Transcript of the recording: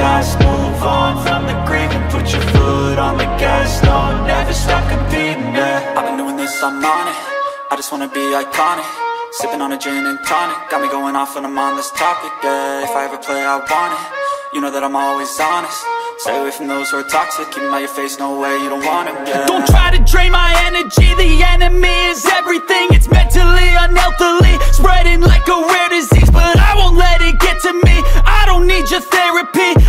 past, move on from the grave And put your foot on the gas, no, never stop competing, yeah. I've been doing this, I'm on it. I just wanna be iconic. Sipping on a gin and tonic. Got me going off when I'm on this topic, yeah. If I ever play, I want it. You know that I'm always honest. Stay away from those who are toxic. Keep 'em out your face, no way, you don't want it, yeah. Don't try to drain my energy. The enemy is everything. It's mentally, unhealthily Spreading like a rare disease. But I won't let it get to me. I don't need your therapy